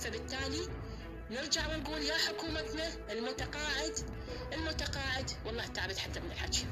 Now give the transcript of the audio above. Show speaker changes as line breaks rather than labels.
فبالتالي نرجع ونقول يا حكومتنا المتقاعد المتقاعد والله تعبت حتى من الحكي